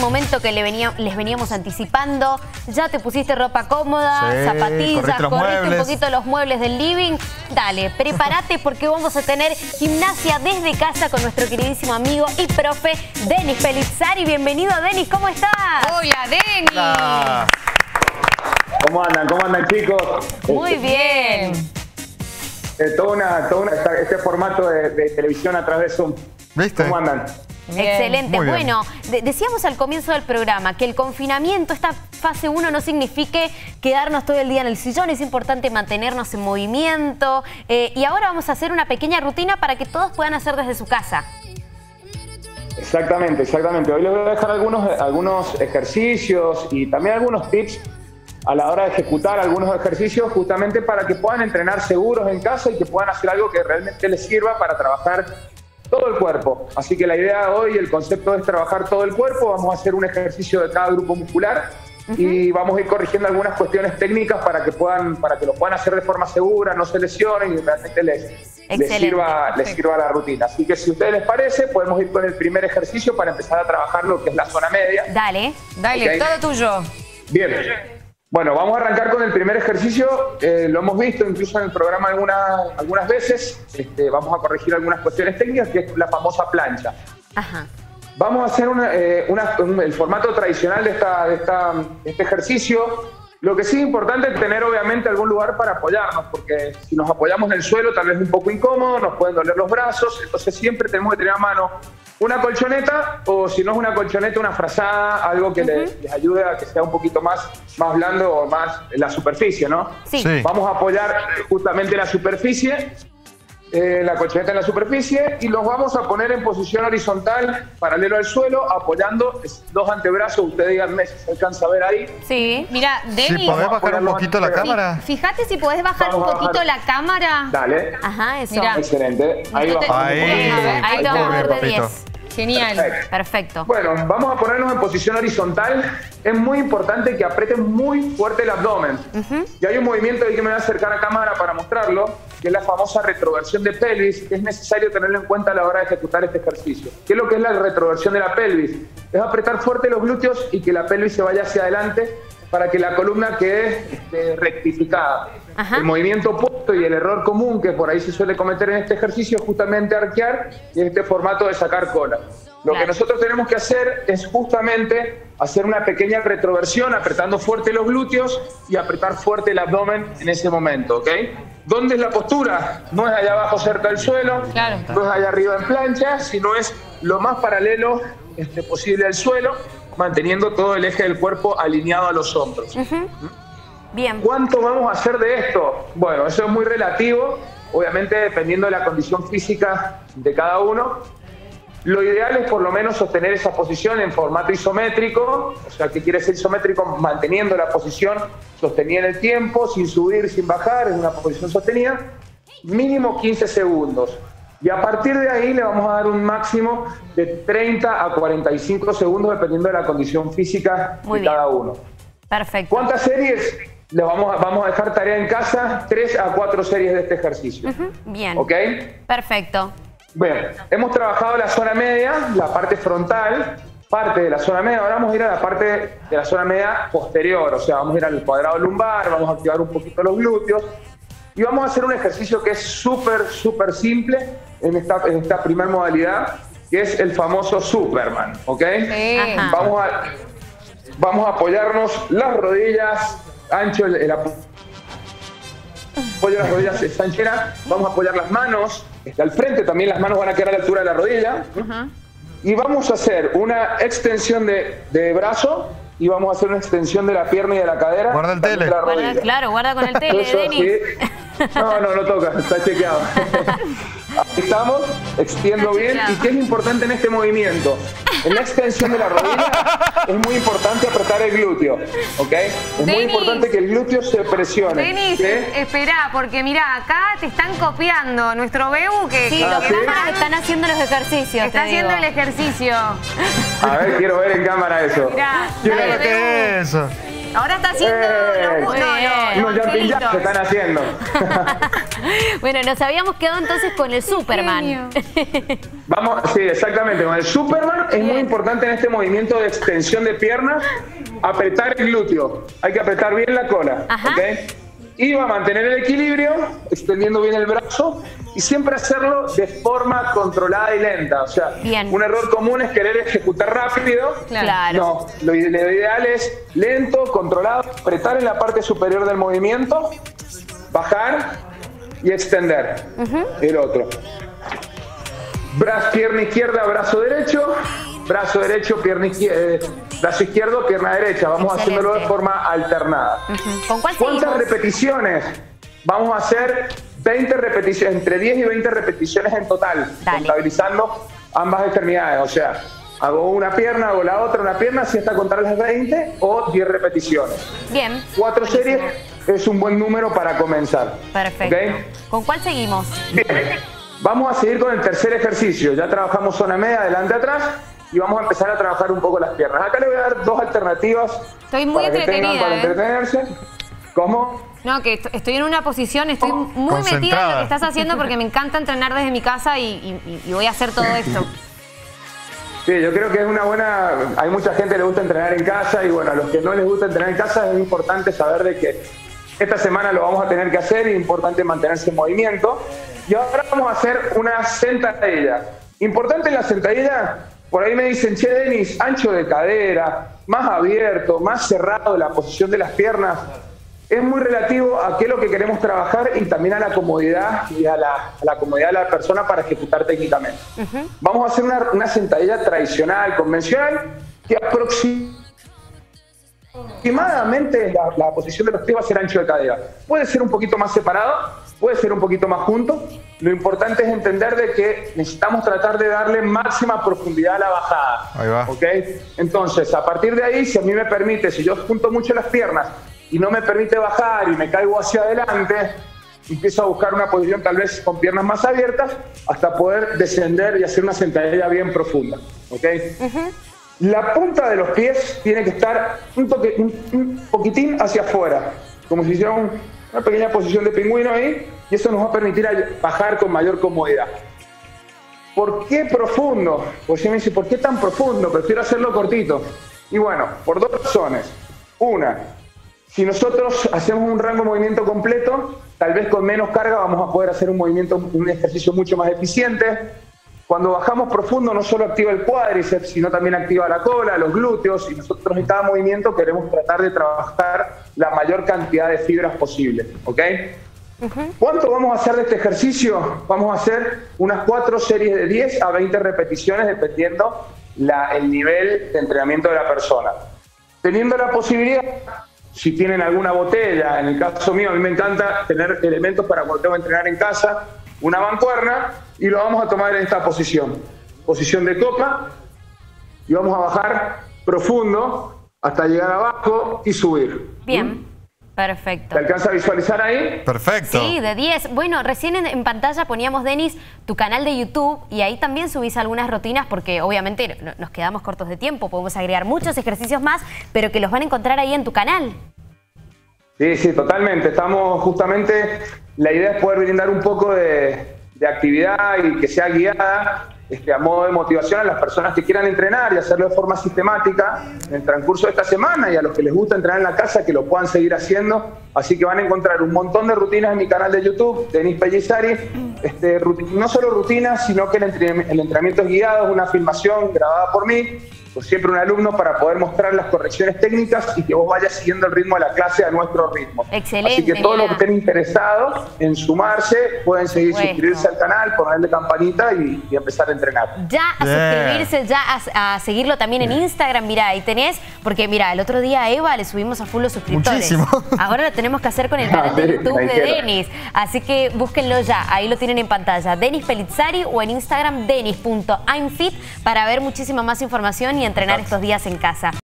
momento que le venía, les veníamos anticipando. Ya te pusiste ropa cómoda, Sí, zapatillas, corriste un poquito los muebles del living. Dale, prepárate porque vamos a tener gimnasia desde casa con nuestro queridísimo amigo y profe Denis Pelizzari. Bienvenido, Denis, ¿cómo estás? Hola, Denis. ¿Cómo andan? ¿Cómo andan, chicos? Muy bien. Eh, todo una, todo una- este formato de, de televisión a través de Zoom. ¿Viste? ¿Cómo andan? Bien. Excelente. Muy. Bueno, de- decíamos al comienzo del programa que el confinamiento, esta fase 1, no signifique quedarnos todo el día en el sillón, es importante mantenernos en movimiento. eh, y ahora vamos a hacer una pequeña rutina para que todos puedan hacer desde su casa. Exactamente, exactamente. Hoy les voy a dejar algunos, algunos ejercicios y también algunos tips a la hora de ejecutar algunos ejercicios justamente para que puedan entrenar seguros en casa y que puedan hacer algo que realmente les sirva para trabajar todo el cuerpo. Así que la idea de hoy, el concepto es trabajar todo el cuerpo. Vamos a hacer un ejercicio de cada grupo muscular y vamos a ir corrigiendo algunas cuestiones técnicas para que puedan, para que lo puedan hacer de forma segura, no se lesionen y realmente les, les sirva, les sirva la rutina. Así que si a ustedes les parece, podemos ir con el primer ejercicio para empezar a trabajar lo que es la zona media. Dale. Dale, Ok. todo tuyo. Bien. Bueno, vamos a arrancar con el primer ejercicio. Eh, lo hemos visto incluso en el programa alguna- algunas veces. Este, vamos a corregir algunas cuestiones técnicas, que es la famosa plancha. Ajá. Vamos a hacer una- eh, una- un- el formato tradicional de, esta, de, esta- de este ejercicio. Lo que sí es importante es tener obviamente algún lugar para apoyarnos, porque si nos apoyamos en el suelo tal vez es un poco incómodo, nos pueden doler los brazos, entonces siempre tenemos que tener a mano una colchoneta o si no es una colchoneta, una frazada, algo que le- les ayude a que sea un poquito más, más blando o más en la superficie, ¿no? Sí. Sí. Vamos a apoyar justamente la superficie, eh, la colchoneta en la superficie, y los vamos a poner en posición horizontal, paralelo al suelo, apoyando dos antebrazos. Ustedes díganme si se alcanza a ver ahí. Sí. Mira, Si Denis, podés bajar un poquito la cámara. fíjate si podés bajar Vamos un poquito bajar. la cámara. Dale. Ajá, eso. Mira. Excelente. Ahí vamos. Ahí. A ver, Ahí te vamos a ver de papito. 10. Genial. Perfecto. Perfecto. Bueno, vamos a ponernos en posición horizontal. Es muy importante que aprieten muy fuerte el abdomen. Y hay un movimiento ahí que me voy a acercar a cámara para mostrarlo, que es la famosa retroversión de pelvis, que es necesario tenerlo en cuenta a la hora de ejecutar este ejercicio. ¿Qué es lo que es la retroversión de la pelvis? Es apretar fuerte los glúteos y que la pelvis se vaya hacia adelante para que la columna quede este, rectificada. Ajá. El movimiento opuesto y el error común que por ahí se suele cometer en este ejercicio es justamente arquear y este formato de sacar cola. Lo Claro. que nosotros tenemos que hacer es justamente hacer una pequeña retroversión apretando fuerte los glúteos y apretar fuerte el abdomen en ese momento, ¿ok? ¿Dónde es la postura? No es allá abajo cerca del suelo, Claro. no es allá arriba en plancha, sino es lo más paralelo este, posible al suelo, manteniendo todo el eje del cuerpo alineado a los hombros. Bien. ¿Cuánto vamos a hacer de esto? Bueno, eso es muy relativo, obviamente dependiendo de la condición física de cada uno. Lo ideal es por lo menos sostener esa posición en formato isométrico, o sea, ¿qué quiere decir isométrico? Manteniendo la posición sostenida en el tiempo, sin subir, sin bajar, en una posición sostenida, mínimo 15 segundos. Y a partir de ahí le vamos a dar un máximo de 30 a 45 segundos dependiendo de la condición física Muy de bien. cada uno. Perfecto. ¿Cuántas series? Les vamos a, vamos a dejar tarea en casa, tres a cuatro series de este ejercicio. Bien. ¿Ok? Perfecto. Bien, hemos trabajado la zona media, la parte frontal, parte de la zona media. Ahora vamos a ir a la parte de la zona media posterior, o sea, vamos a ir al cuadrado lumbar, vamos a activar un poquito los glúteos y vamos a hacer un ejercicio que es súper, súper simple en esta, en esta primera modalidad, que es el famoso Superman, ¿ok? Sí. Vamos a, vamos a apoyarnos las rodillas, ancho el, el apo- apoyo de las rodillas está anchera, vamos a apoyar las manos, está al frente también las manos van a quedar a la altura de la rodilla. Y vamos a hacer una extensión de, de brazo y vamos a hacer una extensión de la pierna y de la cadera. Guarda el tele. la Guarda, rodilla. claro, guarda con el tele, Denis. No, no, no toca, está chequeado. Ahí estamos, extiendo bien. ¿Y qué es importante en este movimiento? En la extensión de la rodilla es muy importante apretar el glúteo, ¿ok? Es muy importante que el glúteo se presione. Denis, ¿sí? espera, porque mira, acá te están copiando nuestro Bebu que, Sí, que Ah, los ¿sí? están haciendo los ejercicios. está haciendo digo. el ejercicio. A ver, quiero ver en cámara eso. Mirá, Quiero ver. ¿Qué es eso? Ahora está haciendo Eh, los, no, no, se están haciendo. Bueno, nos habíamos quedado entonces con el Superman. Vamos, sí, exactamente. Con el Superman es muy importante en este movimiento de extensión de piernas apretar el glúteo. Hay que apretar bien la cola. Ajá. ¿ok? Y va a mantener el equilibrio, extendiendo bien el brazo y siempre hacerlo de forma controlada y lenta. O sea, Bien. un error común es querer ejecutar rápido. Claro. No, lo, ide- lo ideal es lento, controlado, apretar en la parte superior del movimiento, bajar y extender el otro. Brazo, pierna izquierda, brazo derecho, brazo derecho, pierna izquierda, brazo izquierdo, pierna derecha. Vamos Excelente. haciéndolo de forma alternada. Ujú. ¿Con cuál ¿Cuántas seguimos? repeticiones? Vamos a hacer 20 repeticiones, entre 10 y 20 repeticiones en total, Dale. contabilizando ambas extremidades. O sea, hago una pierna, hago la otra, una pierna, si hasta contar las 20 o 10 repeticiones. Bien. Cuatro series es un buen número para comenzar. Perfecto. ¿ok? ¿Con cuál seguimos? Bien, vamos a seguir con el tercer ejercicio. Ya trabajamos zona media, adelante, atrás. Y vamos a empezar a trabajar un poco las piernas. Acá le voy a dar dos alternativas. Estoy muy para que tengan para ¿eh? entretenerse. ¿Cómo? No, que est- estoy en una posición, estoy muy metida en lo que estás haciendo porque me encanta entrenar desde mi casa y, y- y voy a hacer todo esto. Sí, yo creo que es una buena. Hay mucha gente que le gusta entrenar en casa y bueno, a los que no les gusta entrenar en casa es importante saber de que esta semana lo vamos a tener que hacer y es importante mantenerse en movimiento. Y ahora vamos a hacer una sentadilla. Importante en la sentadilla, por ahí me dicen, che, Denis, ancho de cadera, más abierto, más cerrado la posición de las piernas. Es muy relativo a qué es lo que queremos trabajar y también a la comodidad y a la, a la comodidad de la persona para ejecutar técnicamente. Vamos a hacer una, una sentadilla tradicional, convencional, que aproxima aproximadamente la, la posición de los pies va a ser ancho de cadera. Puede ser un poquito más separado, puede ser un poquito más junto. Lo importante es entender de que necesitamos tratar de darle máxima profundidad a la bajada. Ahí va. ¿ok? Entonces, a partir de ahí, si a mí me permite, si yo junto mucho las piernas y no me permite bajar y me caigo hacia adelante, empiezo a buscar una posición tal vez con piernas más abiertas hasta poder descender y hacer una sentadilla bien profunda. ¿ok? La punta de los pies tiene que estar un, toque- un- un poquitín hacia afuera, como si hiciera un- una pequeña posición de pingüino ahí, y eso nos va a permitir bajar con mayor comodidad. ¿Por qué profundo? Pues si me dice, ¿por qué tan profundo? Prefiero hacerlo cortito. Y bueno, por dos razones. Una, si nosotros hacemos un rango de movimiento completo, tal vez con menos carga vamos a poder hacer un movimiento, un ejercicio mucho más eficiente. Cuando bajamos profundo no solo activa el cuádriceps, sino también activa la cola, los glúteos y nosotros en cada movimiento queremos tratar de trabajar la mayor cantidad de fibras posible, ¿ok? ¿Cuánto vamos a hacer de este ejercicio? Vamos a hacer unas cuatro series de 10 a 20 repeticiones dependiendo la- el nivel de entrenamiento de la persona. Teniendo la posibilidad, si tienen alguna botella, en el caso mío, a mí me encanta tener elementos para cuando tengo que entrenar en casa, una mancuerna, y lo vamos a tomar en esta posición. Posición de copa, y vamos a bajar profundo hasta llegar abajo y subir. Bien. Perfecto. ¿Te alcanza a visualizar ahí? Perfecto. Sí, de 10. Bueno, recién en, en pantalla poníamos, Denis, tu canal de YouTube y ahí también subís algunas rutinas porque obviamente no- nos quedamos cortos de tiempo, podemos agregar muchos ejercicios más, pero que los van a encontrar ahí en tu canal. Sí, sí, totalmente. Estamos justamente, la idea es poder brindar un poco de, de actividad y que sea guiada este, a modo de motivación a las personas que quieran entrenar y hacerlo de forma sistemática en el transcurso de esta semana y a los que les gusta entrenar en la casa que lo puedan seguir haciendo. Así que van a encontrar un montón de rutinas en mi canal de YouTube, Denis Pellizzari. Este, no solo rutinas, sino que el entrenamiento es guiado, es una filmación grabada por mí, siempre un alumno para poder mostrar las correcciones técnicas y que vos vayas siguiendo el ritmo de la clase a nuestro ritmo. Excelente, Así que todos los que estén interesados en sumarse pueden seguir Supuesto. suscribirse al canal, ponerle campanita y, y empezar a entrenar. Ya a suscribirse, ya a, a seguirlo también en Instagram, mira, ahí tenés, porque mira, el otro día a Eva le subimos a full los suscriptores. Muchísimo. Ahora lo tenemos que hacer con el canal de YouTube de. Denis. Así que búsquenlo ya, ahí lo tienen en pantalla. Denis Pelizzari o en Instagram denis.imfit para ver muchísima más información y entrenar estos días en casa.